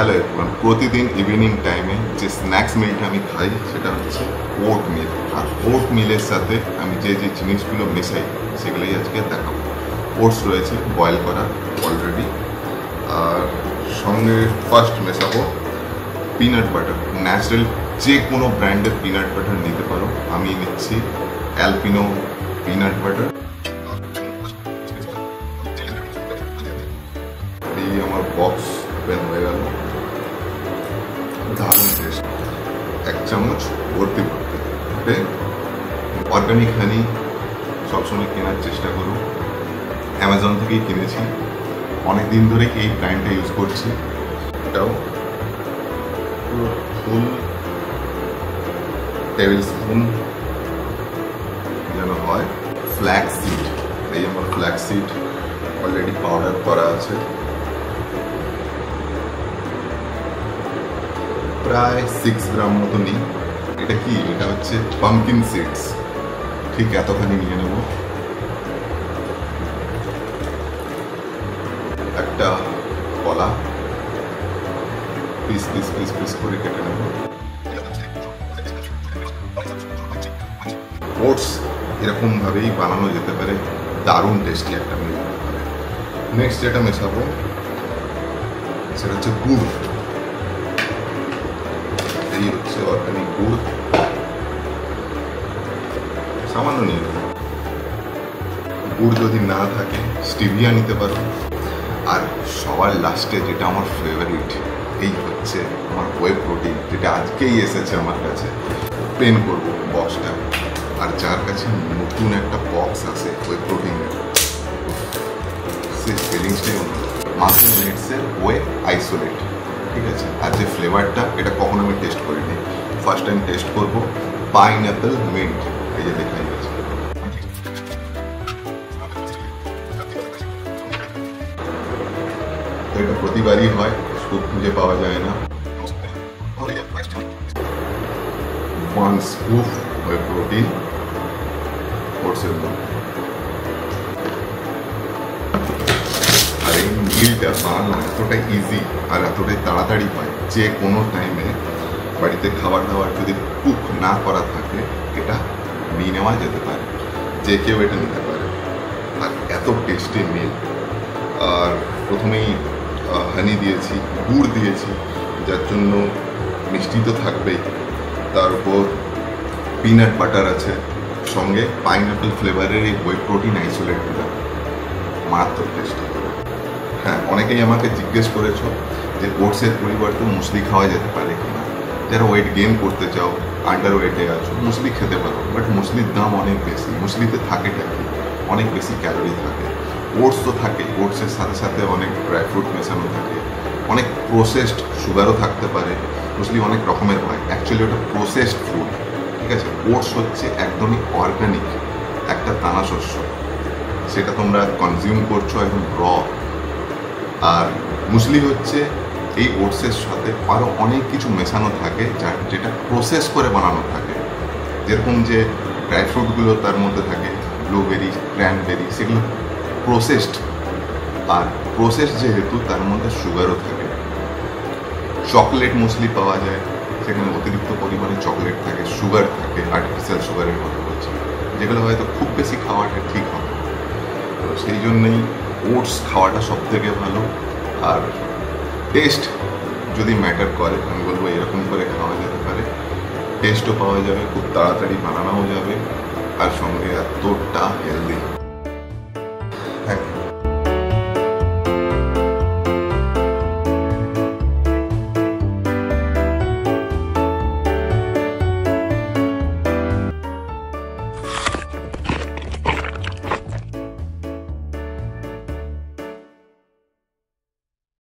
Hello everyone প্রতিদিন evening টাইমে যে স্ন্যাক্স মিলটা আমি খাই, সেটা হচ্ছে ওট মিল আর ওট মিলের সাথে আমি যে যে জিনিসগুলো মেশাই, সেগুলোই আজকে দেখাবো। ওটস রয়েছে বয়েল করা অলরেডি আর সঙ্গে ফার্স্ট মেশাবো পিনাট বাটার ন্যাচারাল যে কোনো ব্র্যান্ডের পিনাট বাটার নিতে পারো। আমি নিচ্ছি অ্যালপিনো পিনাট বাটার এই আমার বক্স চামচ ভর্তি করতে ওকে অর্গানিক হানি সবসময় কেনার চেষ্টা করুন। অ্যামাজন থেকেই কিনেছি। অনেক দিন ধরে এই ব্র্যান্ডটা ইউজ করছি। এটাও পুরো ফুল টেবিল স্পুন যেন হয় ফ্ল্যাগ সিড এই আমার ফ্ল্যাগ সিড অলরেডি পাউডার করা আছে। প্রায় সিক্স গ্রাম মতো নিই। এটা কি? এটা হচ্ছে পাম্পকিন সিডস ঠিক, এতখানি নিয়ে নেব। একটা কলা। পিস পিস পিস পিস করে কেটে নেব। ওটস এরকমভাবেই বানানো যেতে পারে। দারুণ টেস্টি একটা মিল নেক্সট যেটা মেশাবো, সেটা হচ্ছে গুড়। হচ্ছে গুড়। সামান্য নিয়ে গুড় যদি না থাকে, স্টিভিয়া নিতে পারো। আর সবার লাস্টে যেটা আমার ফেভারিট এই হচ্ছে আমার ওয়েব প্রোটিন যেটা আজকেই এসেছে আমার কাছে। পেন করব বক্সটা আর যার কাছে নতুন একটা বক্স আছে ওয়েব প্রোটিনের সে ফিলিংসটাই অন্য। মাসেল নেটসের ওয়ে আইসোলেট ঠিক আছে? আর যে ফ্লেভারটা এটা কখনো আমি টেস্ট করিনি। ফার্স্ট টাইম টেস্ট করব পাইন অ্যাপেল মিন্ট এই যে দেখাই গেছে তো এটা প্রতিবারই হয় স্কুপ খুঁজে পাওয়া যায় না ওয়ান স্কুপ হয় প্রোটিন ওটসের মধ্যে আর এই মিলটা বানানো এতটা ইজি আর এতটাই তাড়াতাড়ি হয় যে কোনো টাইমে বাড়িতে খাবার দাবার যদি কুক না করা থাকে, এটা নিয়ে নেওয়া যেতে পারে। যে কেউ এটা নিতে পারে। আর এত টেস্টি মিল আর প্রথমেই হানি দিয়েছি, গুড় দিয়েছি, যার জন্য মিষ্টি তো থাকবেই। তার উপর পিনাট বাটার আছে। সঙ্গে পাইনঅ্যাপেল ফ্লেভারের এই ওয়ে প্রোটিন আইসোলেট দিলাম মারাত্মক টেস্টি হ্যাঁ অনেকেই আমাকে জিজ্ঞেস করেছ যে ওটসের পরিবর্তে মুসলি খাওয়া যেতে পারে কিনা। যারা ওয়েট গেইন করতে চাও আন্ডার ওয়েটে আছো মুসলি খেতে পারো বাট মুসলির দাম অনেক বেশি। মুসলিতে থাকে কি? অনেক বেশি ক্যালোরি থাকে। ওটস তো থাকে ওটসের সাথে সাথে অনেক ড্রাই ফ্রুট মেশানো থাকে। অনেক প্রসেসড সুগারও থাকতে পারে মুসলি অনেক রকমের হয়। অ্যাকচুয়ালি ওটা প্রসেসড ফুড ঠিক আছে? ওটস হচ্ছে একদমই অর্গানিক একটা দানা শস্য। সেটা তোমরা কনজিউম করছ একদম র আর মুসলি হচ্ছে এই ওটসের সাথে আরও অনেক কিছু মেশানো থাকে যা যেটা প্রসেস করে বানানো থাকে। যেরকম যে ড্রাই ফ্রুটগুলো তার মধ্যে থাকে ব্লুবেরি ক্র্যানবেরি সেগুলো প্রসেসড আর প্রসেস যেহেতু তার মধ্যে সুগারও থাকে। চকলেট মুসলি পাওয়া যায়। সেখানে অতিরিক্ত পরিমাণে চকলেট থাকে সুগার থাকে আর্টিফিশিয়াল সুগারের কথা বলছি। যেগুলো হয়তো খুব বেশি খাওয়াটা ঠিক হবে তো সেই জন্যই ওটস খাওয়াটা সব থেকে ভালো। আর টেস্ট যদি ম্যাটার করে, আমি বলব এরকম করে খাওয়া যেতে পারে। টেস্টও পাওয়া যাবে, খুব তাড়াতাড়ি বানানোও যাবে, আর সঙ্গে এতটা হেলদি